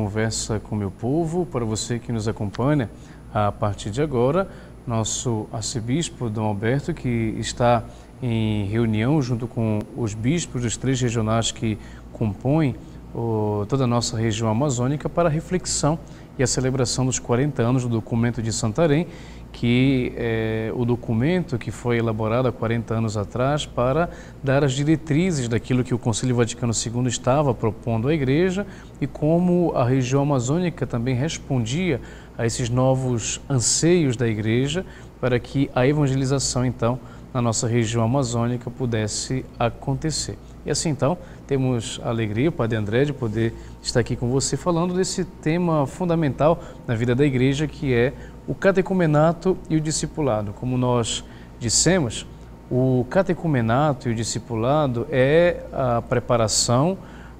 Conversa com meu povo, para você que nos acompanha a partir de agora, nosso arcebispo Dom Alberto, que está em reunião junto com os bispos dos três regionais que compõem o, toda a nossa região amazônica para reflexão e a celebração dos 40 anos do documento de Santarém, que é o documento que foi elaborado há 40 anos atrás para dar as diretrizes daquilo que o Concílio Vaticano II estava propondo à Igreja e como a região amazônica também respondia a esses novos anseios da Igreja para que a evangelização, então, na nossa região amazônica pudesse acontecer. E assim então, temos a alegria, Padre André, de poder estar aqui com você falando desse tema fundamental na vida da igreja, que é o catecumenato e o discipulado. Como nós dissemos, o catecumenato e o discipulado é a preparação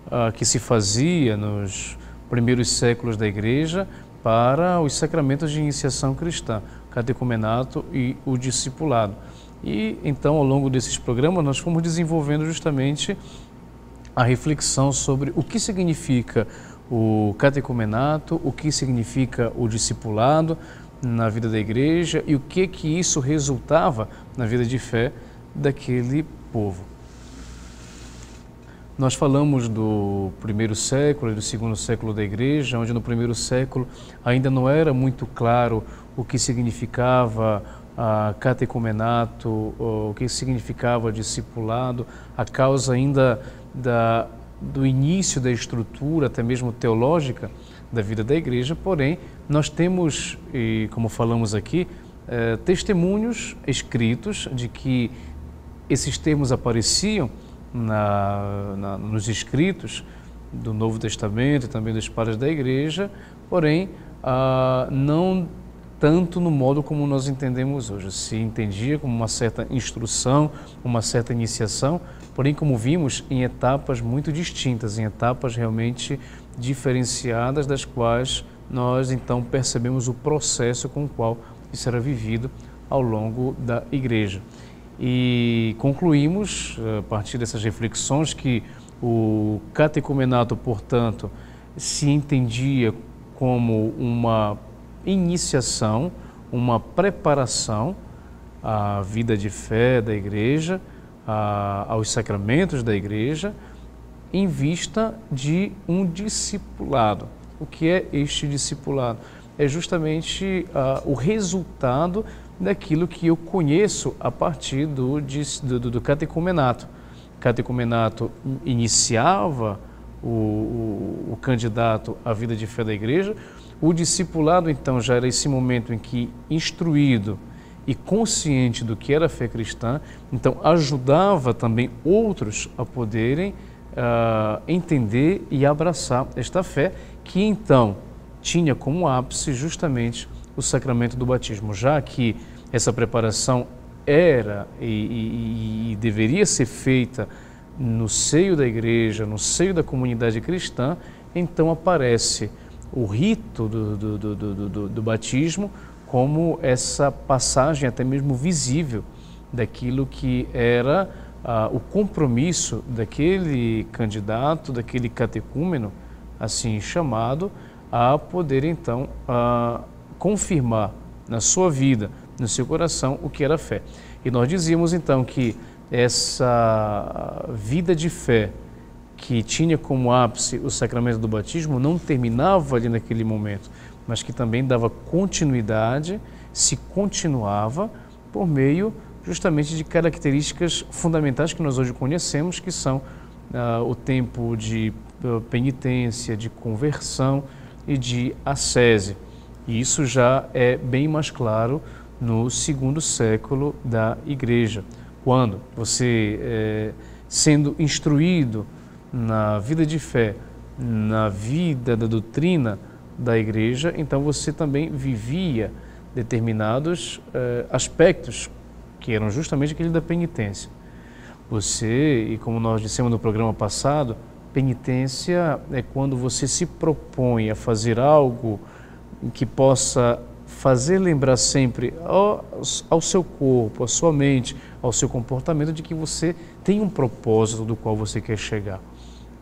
uh, que se fazia nos primeiros séculos da igreja para os sacramentos de iniciação cristã, catecumenato e o discipulado. E então, ao longo desses programas, nós fomos desenvolvendo justamente a reflexão sobre o que significa o catecumenato, o que significa o discipulado na vida da igreja e o que que isso resultava na vida de fé daquele povo. Nós falamos do primeiro século e do segundo século da igreja, onde no primeiro século ainda não era muito claro o que significava a catecumenato, o que significava discipulado, a causa ainda da, do início da estrutura, até mesmo teológica, da vida da igreja, porém, nós temos, e como falamos aqui, eh, testemunhos escritos de que esses termos apareciam na, na, nos escritos do Novo Testamento e também dos padres da igreja, porém, ah, não tanto no modo como nós entendemos hoje. Se entendia como uma certa instrução, uma certa iniciação, porém, como vimos, em etapas muito distintas, em etapas realmente diferenciadas, das quais nós então percebemos o processo com o qual isso era vivido ao longo da igreja. E concluímos, a partir dessas reflexões, que o catecumenato, portanto, se entendia como uma iniciação, uma preparação à vida de fé da igreja, a, aos sacramentos da igreja, em vista de um discipulado. O que é este discipulado? É justamente uh, o resultado daquilo que eu conheço a partir do, do, do catecumenato. O catecumenato iniciava o, o, o candidato à vida de fé da igreja, o discipulado, então, já era esse momento em que, instruído e consciente do que era a fé cristã, então ajudava também outros a poderem uh, entender e abraçar esta fé, que então tinha como ápice justamente o sacramento do batismo, já que essa preparação era e, e, e deveria ser feita no seio da igreja, no seio da comunidade cristã, então aparece o rito do, do, do, do, do batismo como essa passagem até mesmo visível daquilo que era ah, o compromisso daquele candidato, daquele catecúmeno, assim chamado, a poder então ah, confirmar na sua vida, no seu coração, o que era fé. E nós dizíamos então que essa vida de fé, que tinha como ápice o sacramento do batismo não terminava ali naquele momento, mas que também dava continuidade, se continuava por meio justamente de características fundamentais que nós hoje conhecemos, que são ah, o tempo de penitência, de conversão e de ascese. E isso já é bem mais claro no segundo século da Igreja, quando você, eh, sendo instruído na vida de fé, na vida da doutrina da igreja, então você também vivia determinados eh, aspectos que eram justamente aquele da penitência. Você, e como nós dissemos no programa passado, penitência é quando você se propõe a fazer algo que possa fazer lembrar sempre ao, seu corpo, à sua mente, ao seu comportamento de que você tem um propósito do qual você quer chegar.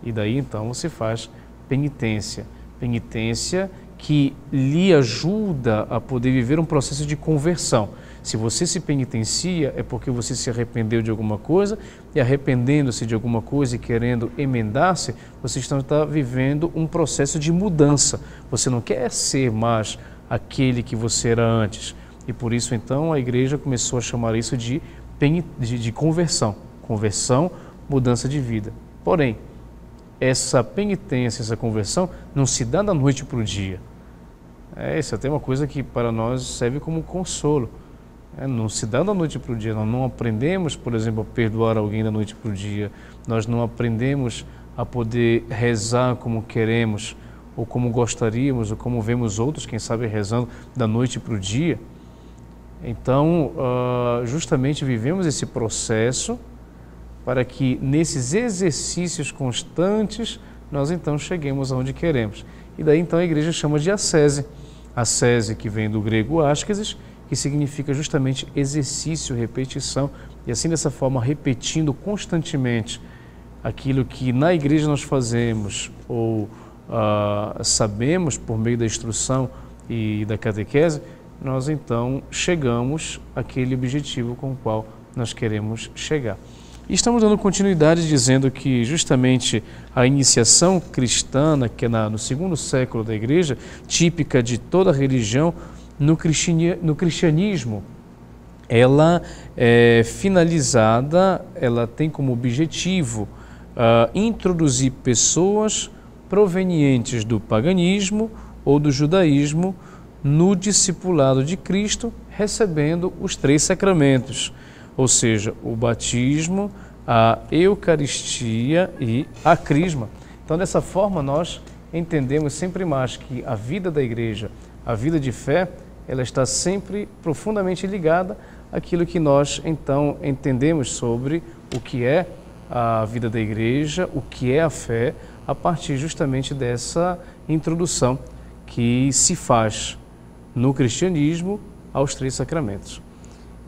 E daí então você faz penitência. Penitência que lhe ajuda a poder viver um processo de conversão. Se você se penitencia, é porque você se arrependeu de alguma coisa, e arrependendo-se de alguma coisa e querendo emendar-se, você está vivendo um processo de mudança. Você não quer ser mais aquele que você era antes. E por isso, então, a igreja começou a chamar isso de, de, de conversão. Conversão, mudança de vida. Porém, essa penitência, essa conversão, não se dá da noite para o dia. É, isso é até uma coisa que para nós serve como consolo. É, não se dá da noite para o dia. Nós não aprendemos, por exemplo, a perdoar alguém da noite para o dia. Nós não aprendemos a poder rezar como queremos, ou como gostaríamos, ou como vemos outros, quem sabe, rezando da noite para o dia. Então, uh, justamente vivemos esse processo para que nesses exercícios constantes nós então cheguemos aonde queremos. E daí então a igreja chama de ascese. Ascese que vem do grego askesis, que significa justamente exercício, repetição. E assim dessa forma, repetindo constantemente aquilo que na igreja nós fazemos ou uh, sabemos por meio da instrução e da catequese, nós então chegamos àquele objetivo com o qual nós queremos chegar. E estamos dando continuidade dizendo que justamente a iniciação cristã, que é na, no segundo século da igreja, típica de toda religião, no, cristianismo, ela é finalizada, ela tem como objetivo uh, introduzir pessoas provenientes do paganismo ou do judaísmo no discipulado de Cristo, recebendo os três sacramentos, ou seja, o batismo, a Eucaristia e a Crisma. Então, dessa forma, nós entendemos sempre mais que a vida da igreja, a vida de fé, ela está sempre profundamente ligada àquilo que nós então entendemos sobre o que é a vida da igreja, o que é a fé, a partir justamente dessa introdução que se faz no cristianismo aos três sacramentos.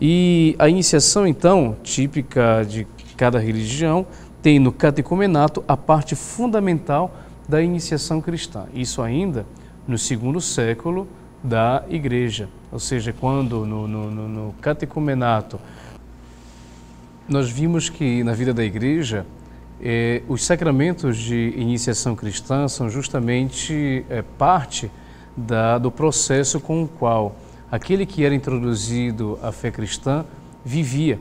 E a iniciação, então, típica de cada religião, tem no catecumenato a parte fundamental da iniciação cristã. Isso ainda no segundo século da igreja. Ou seja, quando no, no, no catecumenato nós vimos que na vida da igreja eh, os sacramentos de iniciação cristã são justamente eh, parte da, do processo com o qual aquele que era introduzido à fé cristã vivia.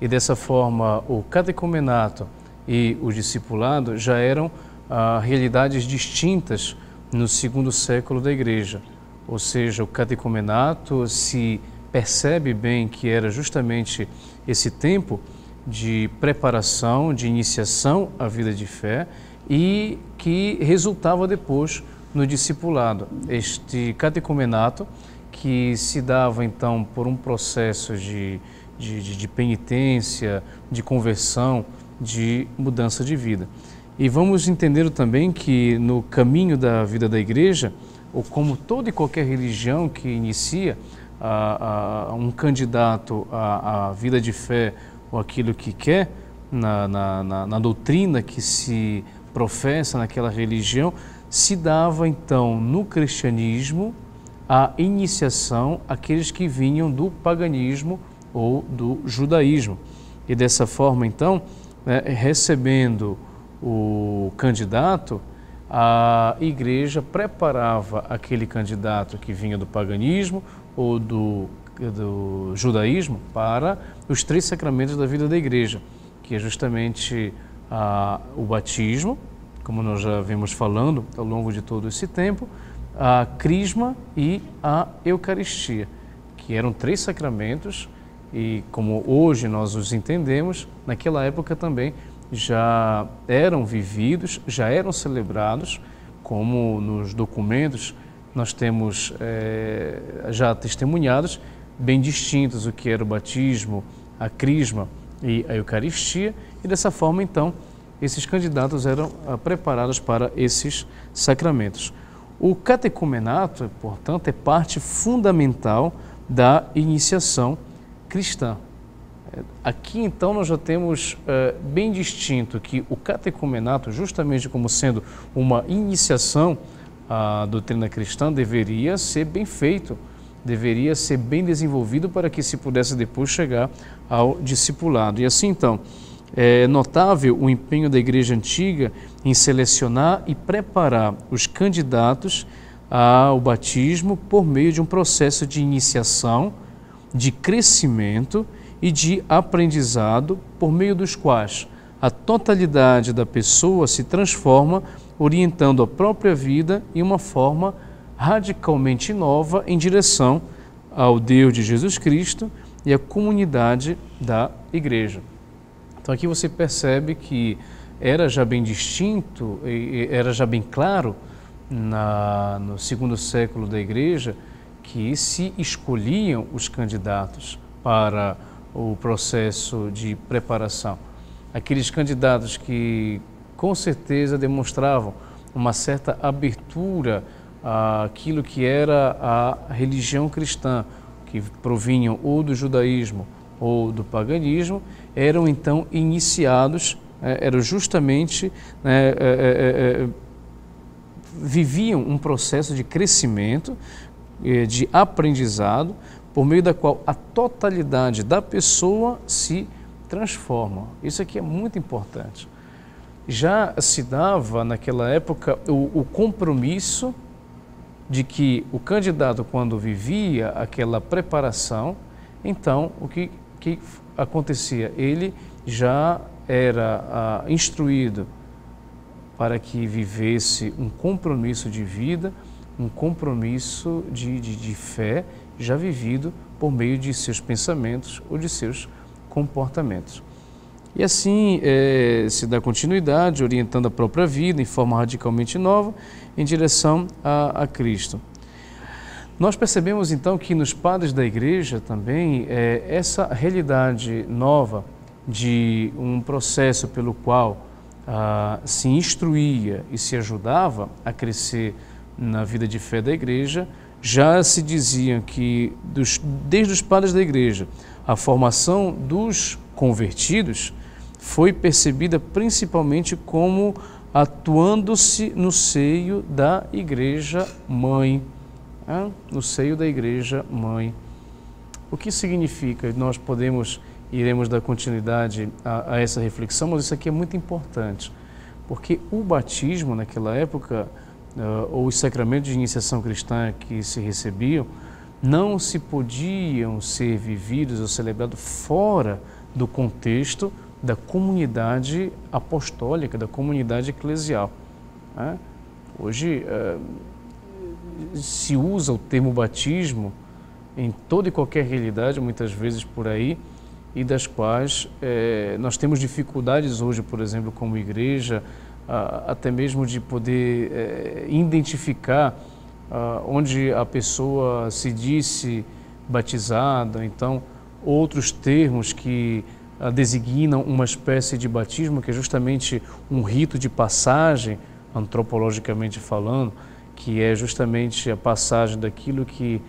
E dessa forma, o catecumenato e o discipulado já eram ah, realidades distintas no segundo século da igreja. Ou seja, o catecumenato se percebe bem que era justamente esse tempo de preparação, de iniciação à vida de fé e que resultava depois no discipulado. Este catecumenato que se dava então por um processo de, de, de, de penitência, de conversão, de mudança de vida. E vamos entender também que no caminho da vida da igreja, ou como toda e qualquer religião que inicia um candidato à, à, vida de fé ou aquilo que quer na, na, na, na doutrina que se professa naquela religião, se dava então no cristianismo a iniciação àqueles que vinham do paganismo ou do judaísmo. E dessa forma, então, né, recebendo o candidato, a igreja preparava aquele candidato que vinha do paganismo ou do, do judaísmo para os três sacramentos da vida da igreja, que é justamente a, o batismo, como nós já vimos falando ao longo de todo esse tempo, a crisma e a eucaristia, que eram três sacramentos e como hoje nós os entendemos, naquela época também já eram vividos, já eram celebrados, como nos documentos nós temos é, já testemunhados, bem distintos o que era o batismo, a crisma e a Eucaristia, e dessa forma, então, esses candidatos eram ah, preparados para esses sacramentos. O catecumenato, portanto, é parte fundamental da iniciação cristã. Aqui então nós já temos uh, bem distinto que o catecumenato, justamente como sendo uma iniciação a doutrina cristã deveria ser bem feito, deveria ser bem desenvolvido para que se pudesse depois chegar ao discipulado. E assim então, é notável o empenho da igreja antiga em selecionar e preparar os candidatos ao batismo por meio de um processo de iniciação, de crescimento e de aprendizado, por meio dos quais a totalidade da pessoa se transforma, orientando a própria vida em uma forma radicalmente nova em direção ao Deus de Jesus Cristo e à comunidade da igreja. Então aqui você percebe que era já bem distinto, era já bem claro na, no segundo século da igreja que se escolhiam os candidatos para o processo de preparação. Aqueles candidatos que com certeza demonstravam uma certa abertura àquilo que era a religião cristã, que provinham ou do judaísmo ou do paganismo, eram então iniciados, é, eram justamente, né, é, é, é, viviam um processo de crescimento, é, de aprendizado, por meio da qual a totalidade da pessoa se transforma. Isso aqui é muito importante. Já se dava naquela época o, o compromisso de que o candidato, quando vivia aquela preparação, então o que, que acontecia? Ele já era ah, instruído para que vivesse um compromisso de vida, um compromisso de, de, de fé já vivido por meio de seus pensamentos ou de seus comportamentos. E assim é, se dá continuidade, orientando a própria vida em forma radicalmente nova em direção a, a Cristo. Nós percebemos então que nos padres da igreja também é, essa realidade nova de um processo pelo qual ah, se instruía e se ajudava a crescer na vida de fé da igreja, já se dizia que dos, desde os padres da igreja a formação dos convertidos foi percebida principalmente como atuando-se no seio da igreja mãe, né? no seio da igreja mãe. O que significa? Nós podemos, iremos dar continuidade a, a essa reflexão, mas isso aqui é muito importante, porque o batismo naquela época, ou os sacramentos de iniciação cristã que se recebiam, não se podiam ser vividos ou celebrados fora do contexto da comunidade apostólica, da comunidade eclesial. Né? Hoje uh, se usa o termo batismo em toda e qualquer realidade, muitas vezes por aí, e das quais eh, nós temos dificuldades hoje, por exemplo, como igreja, até mesmo de poder eh, identificar onde a pessoa se disse batizada, então outros termos que designam uma espécie de batismo, que é justamente um rito de passagem, antropologicamente falando, que é justamente a passagem daquilo que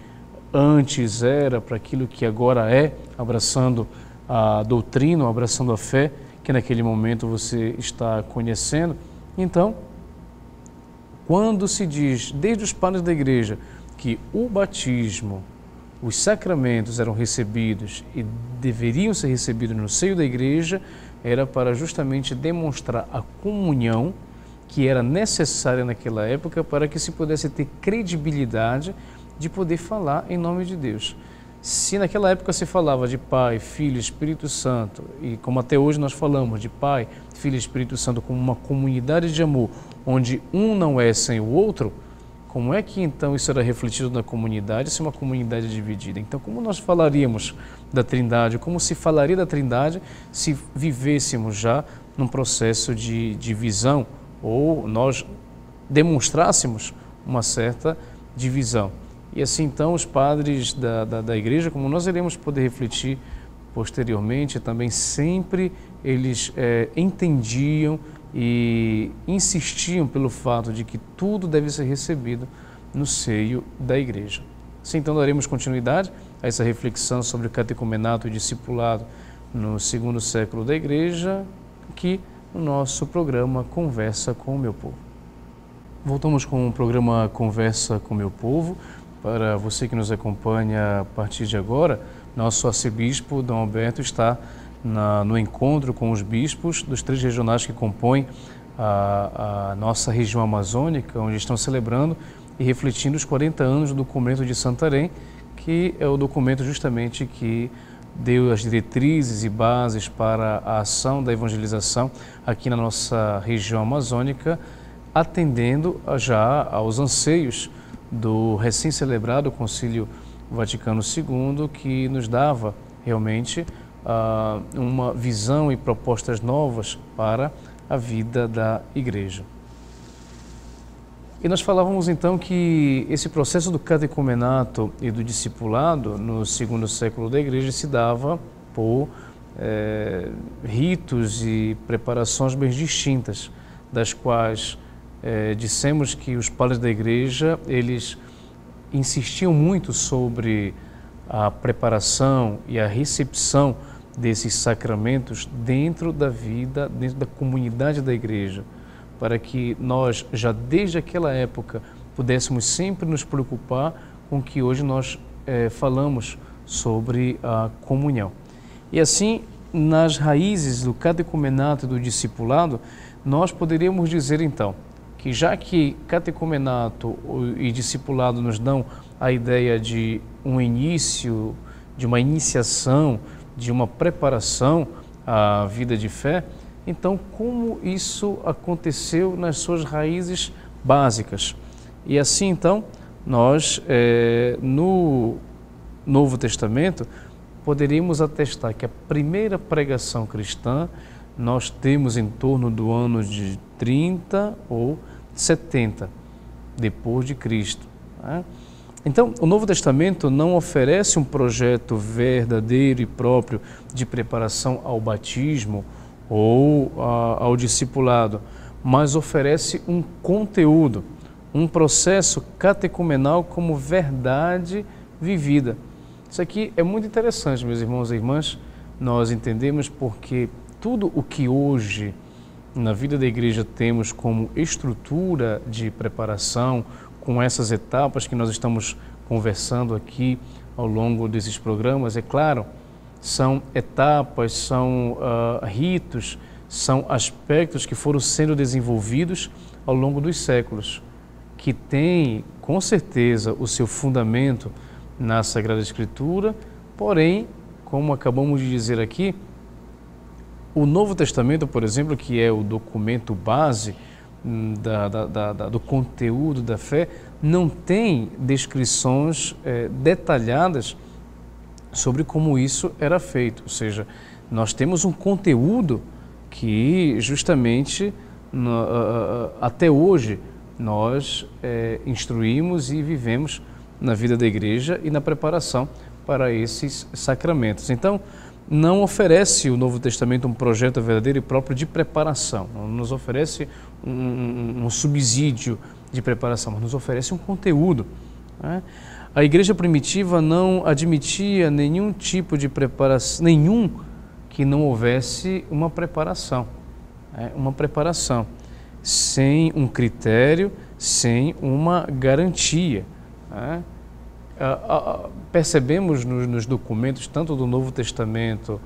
antes era para aquilo que agora é, abraçando a doutrina, abraçando a fé que naquele momento você está conhecendo. Então, quando se diz, desde os padres da igreja, que o batismo, os sacramentos eram recebidos e deveriam ser recebidos no seio da igreja, era para justamente demonstrar a comunhão que era necessária naquela época para que se pudesse ter credibilidade de poder falar em nome de Deus. Se naquela época se falava de Pai, Filho, Espírito Santo, e como até hoje nós falamos de Pai, Filho e Espírito Santo como uma comunidade de amor, onde um não é sem o outro, como é que então isso era refletido na comunidade se uma comunidade dividida? Então, como nós falaríamos da Trindade, como se falaria da Trindade se vivêssemos já num processo de divisão ou nós demonstrássemos uma certa divisão? E assim então os padres da, da, da igreja, como nós iremos poder refletir posteriormente, também sempre eles é, entendiam e insistiam pelo fato de que tudo deve ser recebido no seio da igreja. Assim, então, daremos continuidade a essa reflexão sobre o catecumenato e discipulado no segundo século da igreja, que o nosso programa Conversa com o Meu Povo. Voltamos com o programa Conversa com Meu Povo. Para você que nos acompanha a partir de agora, nosso arcebispo Dom Alberto está na, no encontro com os bispos dos três regionais que compõem a, a, nossa região amazônica, onde estão celebrando e refletindo os 40 anos do documento de Santarém, que é o documento justamente que deu as diretrizes e bases para a ação da evangelização aqui na nossa região amazônica, atendendo já aos anseios do recém-celebrado Concílio Vaticano II, que nos dava realmente uh, uma visão e propostas novas para a vida da Igreja. E nós falávamos então que esse processo do catecumenato e do discipulado no segundo século da Igreja se dava por é, ritos e preparações bem distintas, das quais é, dissemos que os padres da Igreja eles insistiam muito sobre a preparação e a recepção desses sacramentos dentro da vida, dentro da comunidade da Igreja para que nós, já desde aquela época, pudéssemos sempre nos preocupar com o que hoje nós é, falamos sobre a comunhão. E assim, nas raízes do catecumenato e do discipulado, nós poderíamos dizer então que já que catecumenato e discipulado nos dão a ideia de um início, de uma iniciação, de uma preparação à vida de fé, então, como isso aconteceu nas suas raízes básicas? E assim, então, nós, é, no Novo Testamento, poderíamos atestar que a primeira pregação cristã nós temos em torno do ano de 30 ou 70 depois de Cristo. Né? Então, o Novo Testamento não oferece um projeto verdadeiro e próprio de preparação ao batismo ou a, ao discipulado, mas oferece um conteúdo, um processo catecumenal como verdade vivida. Isso aqui é muito interessante, meus irmãos e irmãs, nós entendemos porque tudo o que hoje na vida da igreja temos como estrutura de preparação, com essas etapas que nós estamos conversando aqui ao longo desses programas, é claro, são etapas, são uh, ritos, são aspectos que foram sendo desenvolvidos ao longo dos séculos, que têm com certeza o seu fundamento na Sagrada Escritura, porém, como acabamos de dizer aqui, o Novo Testamento, por exemplo, que é o documento base hum, da, da, da, do conteúdo da fé, não tem descrições eh, detalhadas sobre como isso era feito. Ou seja, nós temos um conteúdo que justamente no, uh, até hoje nós é, instruímos e vivemos na vida da igreja e na preparação para esses sacramentos. Então, não oferece o Novo Testamento um projeto verdadeiro e próprio de preparação, não nos oferece um, um, subsídio de preparação, mas nos oferece um conteúdo. Né? A igreja primitiva não admitia nenhum tipo de preparação, nenhum que não houvesse uma preparação, é, uma preparação, sem um critério, sem uma garantia. É. percebemos nos, nos, documentos, tanto do Novo Testamento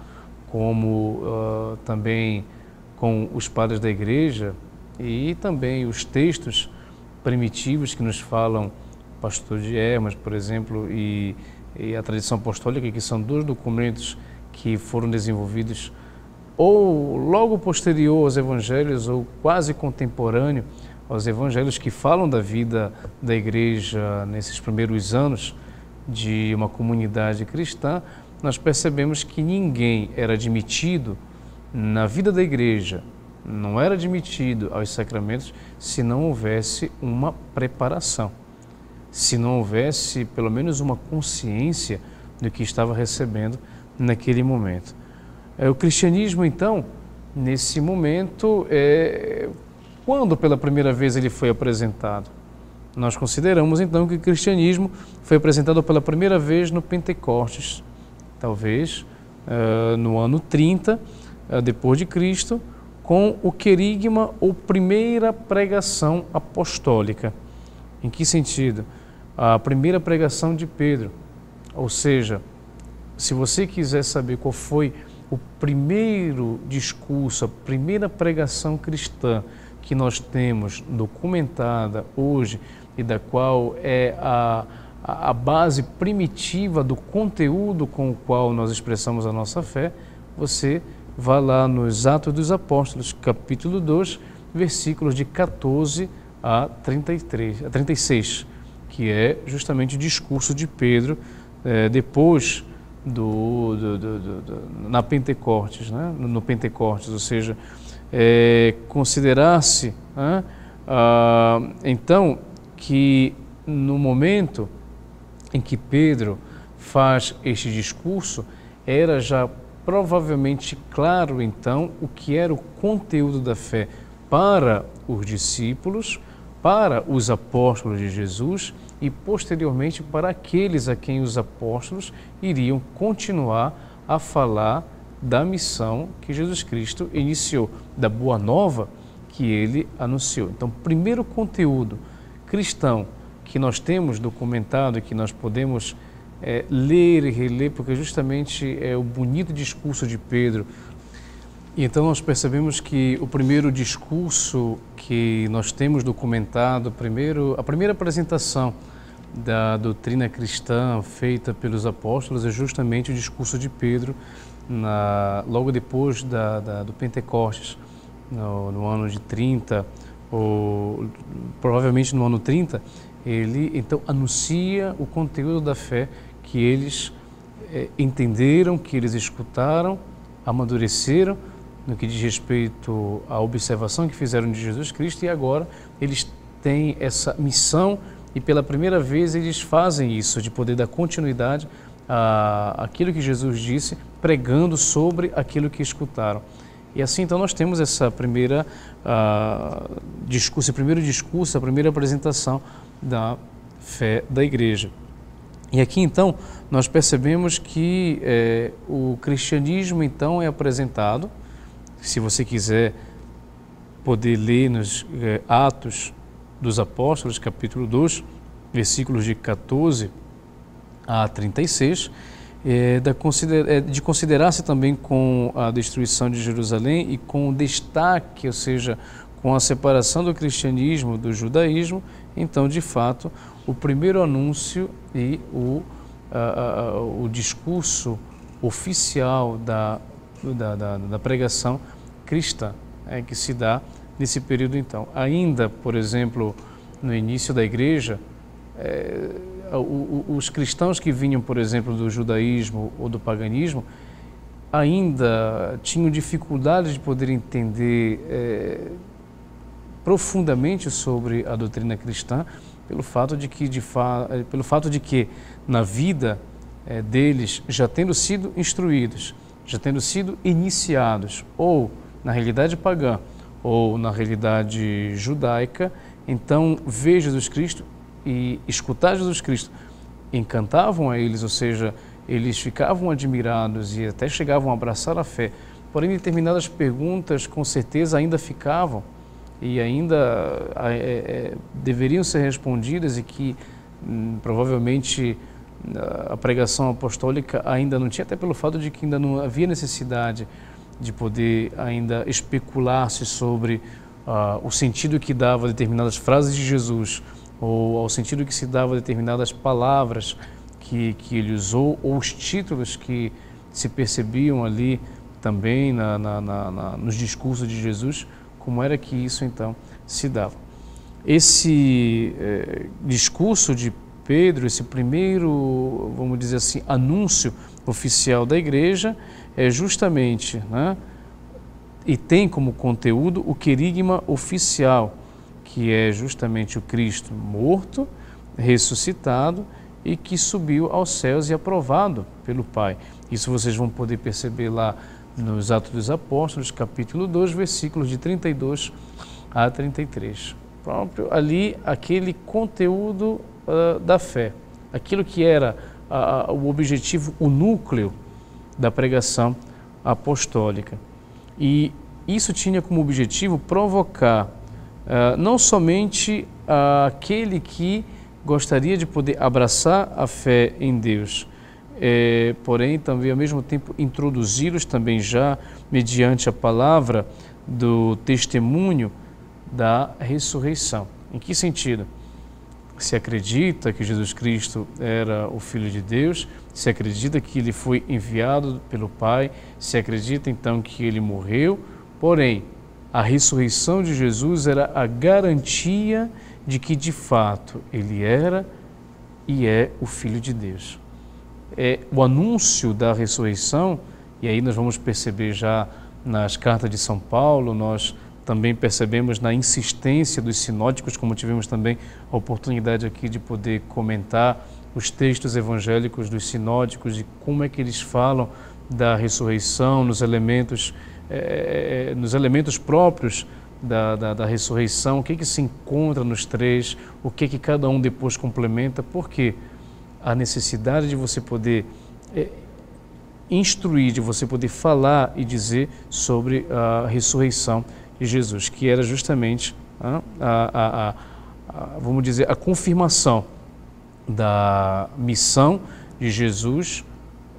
como uh, também com os padres da igreja e também os textos primitivos que nos falam pastor de Hermas, por exemplo, e, e a tradição apostólica, que são dois documentos que foram desenvolvidos ou logo posterior aos evangelhos ou quase contemporâneo aos evangelhos que falam da vida da igreja nesses primeiros anos de uma comunidade cristã, nós percebemos que ninguém era admitido na vida da igreja, não era admitido aos sacramentos se não houvesse uma preparação se não houvesse pelo menos uma consciência do que estava recebendo naquele momento. É, o cristianismo, então, nesse momento, é, quando pela primeira vez ele foi apresentado? Nós consideramos então que o cristianismo foi apresentado pela primeira vez no Pentecostes, talvez uh, no ano 30 uh, depois de Cristo, com o querigma ou primeira pregação apostólica. Em que sentido? A primeira pregação de Pedro. Ou seja, se você quiser saber qual foi o primeiro discurso, a primeira pregação cristã que nós temos documentada hoje e da qual é a, a base primitiva do conteúdo com o qual nós expressamos a nossa fé, você vá lá nos Atos dos Apóstolos, capítulo 2, versículos de 14 a, 33, a 36, que é justamente o discurso de Pedro é, depois do, do, do, do, na Pentecostes, né? no, Pentecostes, ou seja, é, considerar-se né? ah, então que no momento em que Pedro faz este discurso, era já provavelmente claro então o que era o conteúdo da fé para os discípulos, para os apóstolos de Jesus e posteriormente para aqueles a quem os apóstolos iriam continuar a falar da missão que Jesus Cristo iniciou, da boa nova que ele anunciou. Então, primeiro conteúdo cristão que nós temos documentado e que nós podemos é, ler e reler, porque justamente é o bonito discurso de Pedro. E então nós percebemos que o primeiro discurso que nós temos documentado, primeiro, a primeira apresentação da doutrina cristã feita pelos apóstolos é justamente o discurso de Pedro, na, logo depois da, da, do Pentecostes, no, no, ano de 30, provavelmente no ano 30, ele então anuncia o conteúdo da fé que eles é, entenderam, que eles escutaram, amadureceram no que diz respeito à observação que fizeram de Jesus Cristo e agora eles têm essa missão e pela primeira vez eles fazem isso, de poder dar continuidade àquilo que Jesus disse, pregando sobre aquilo que escutaram. E assim então nós temos essa primeira uh, discurso, esse primeiro discurso, a primeira apresentação da fé da igreja. E aqui então nós percebemos que é, o cristianismo então é apresentado, se você quiser poder ler nos é, Atos dos Apóstolos, capítulo 2, versículos de 14 a 36, é, da, é, de considerar-se também com a destruição de Jerusalém e com o destaque, ou seja, com a separação do cristianismo do judaísmo, então, de fato, o primeiro anúncio e o, o discurso oficial da, da, da, da pregação cristã é, que se dá nesse período então. Ainda, por exemplo, no início da igreja, é, os cristãos que vinham, por exemplo, do judaísmo ou do paganismo, ainda tinham dificuldade de poder entender é, profundamente sobre a doutrina cristã, pelo fato de que, de fa eh, pelo fato de que na vida é, deles, já tendo sido instruídos, já tendo sido iniciados, ou na realidade pagã, ou na realidade judaica, então ver Jesus Cristo e escutar Jesus Cristo encantavam a eles, ou seja, eles ficavam admirados e até chegavam a abraçar a fé. Porém, determinadas perguntas com certeza ainda ficavam e ainda é, é, deveriam ser respondidas e que hum, provavelmente a pregação apostólica ainda não tinha, até pelo fato de que ainda não havia necessidade de poder ainda especular-se sobre uh, o sentido que dava determinadas frases de Jesus ou ao sentido que se dava determinadas palavras que, que ele usou ou os títulos que se percebiam ali também na, na, na, nos discursos de Jesus como era que isso então se dava. Esse eh, discurso de Pedro, esse primeiro, vamos dizer assim, anúncio oficial da igreja, é justamente, né, e tem como conteúdo o querigma oficial, que é justamente o Cristo morto, ressuscitado e que subiu aos céus e aprovado pelo Pai. Isso vocês vão poder perceber lá nos Atos dos Apóstolos, capítulo 2, versículos de 32 a 33. Próprio ali aquele conteúdo uh, da fé, aquilo que era uh, o objetivo, o núcleo da pregação apostólica. E isso tinha como objetivo provocar uh, não somente aquele que gostaria de poder abraçar a fé em Deus, é, porém também ao mesmo tempo introduzi-los também já mediante a palavra do testemunho da ressurreição. Em que sentido? Se acredita que Jesus Cristo era o Filho de Deus, se acredita que ele foi enviado pelo Pai, se acredita então que ele morreu, porém, a ressurreição de Jesus era a garantia de que de fato ele era e é o Filho de Deus. É o anúncio da ressurreição, e aí nós vamos perceber já nas cartas de São Paulo, nós também percebemos na insistência dos sinóticos, como tivemos também a oportunidade aqui de poder comentar os textos evangélicos dos sinóticos e como é que eles falam da ressurreição, nos elementos, é, nos elementos próprios da, da, da, ressurreição, o que, que se encontra nos três, o que, que cada um depois complementa, porque a necessidade de você poder é, instruir, de você poder falar e dizer sobre a ressurreição de Jesus, que era justamente a, a, a, vamos dizer, a confirmação da missão de Jesus,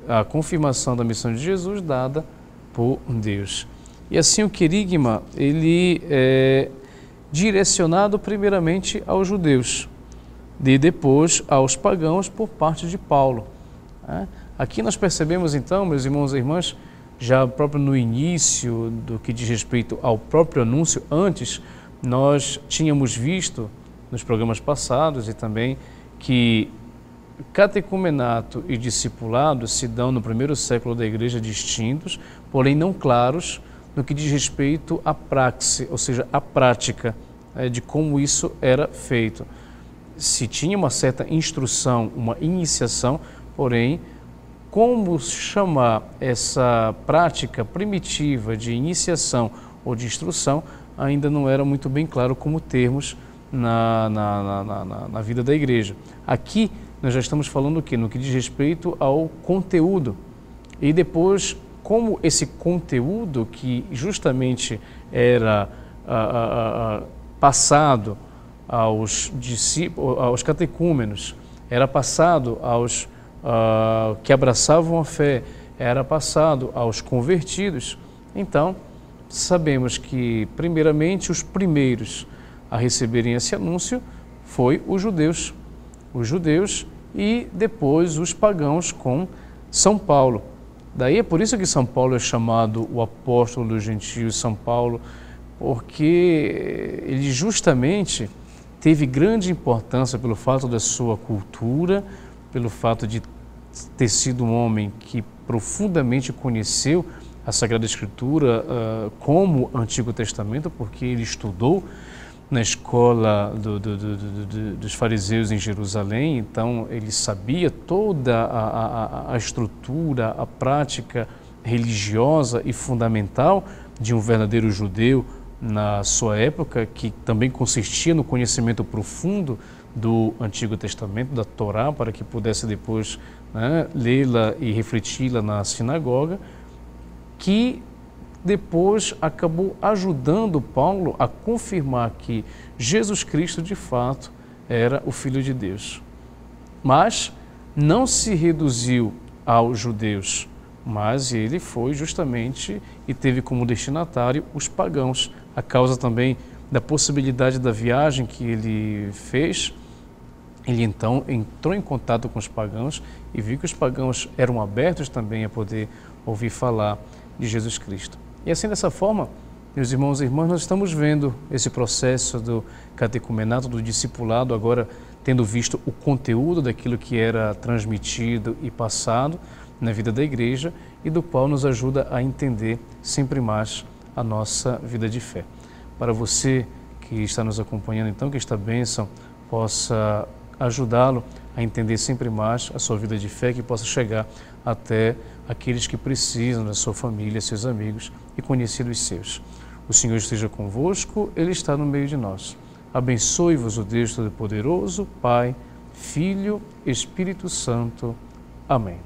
a confirmação da missão de Jesus dada por Deus. E assim o querigma, ele é direcionado primeiramente aos judeus e depois aos pagãos por parte de Paulo. Né? Aqui nós percebemos então, meus irmãos e irmãs, já próprio no início do que diz respeito ao próprio anúncio, antes nós tínhamos visto nos programas passados e também que catecumenato e discipulado se dão no primeiro século da igreja distintos, porém não claros no que diz respeito à praxe, ou seja, à prática é, de como isso era feito. Se tinha uma certa instrução, uma iniciação, porém como chamar essa prática primitiva de iniciação ou de instrução ainda não era muito bem claro como termos na, na, na, na, vida da igreja. Aqui nós já estamos falando o que? No que diz respeito ao conteúdo. E depois, como esse conteúdo que justamente era a, a, a, passado aos aos catecúmenos, era passado aos uh, que abraçavam a fé era passado aos convertidos, então sabemos que, primeiramente, os primeiros a receberem esse anúncio foi os judeus, os judeus e depois os pagãos com São Paulo. Daí é por isso que São Paulo é chamado o apóstolo dos gentios, São Paulo, porque ele justamente teve grande importância pelo fato da sua cultura, pelo fato de ter sido um homem que profundamente conheceu a Sagrada Escritura uh, como Antigo Testamento, porque ele estudou na escola do, do, do, dos fariseus em Jerusalém, então ele sabia toda a, a, a estrutura, a prática religiosa e fundamental de um verdadeiro judeu na sua época, que também consistia no conhecimento profundo do Antigo Testamento, da Torá, para que pudesse depois né, lê-la e refleti-la na sinagoga, que depois acabou ajudando Paulo a confirmar que Jesus Cristo de fato era o Filho de Deus. Mas não se reduziu aos judeus, mas ele foi justamente e teve como destinatário os pagãos, a causa também da possibilidade da viagem que ele fez ele então entrou em contato com os pagãos e viu que os pagãos eram abertos também a poder ouvir falar de Jesus Cristo. E assim, dessa forma, meus irmãos e irmãs, nós estamos vendo esse processo do catecumenato, do discipulado, agora tendo visto o conteúdo daquilo que era transmitido e passado na vida da igreja e do qual nos ajuda a entender sempre mais a nossa vida de fé. Para você que está nos acompanhando, então, que esta bênção possa ajudá-lo a entender sempre mais a sua vida de fé, que possa chegar até aqueles que precisam da sua família, seus amigos e conhecidos seus. O Senhor esteja convosco, Ele está no meio de nós. Abençoe-vos o Deus Todo-Poderoso, Pai, Filho, Espírito Santo. Amém.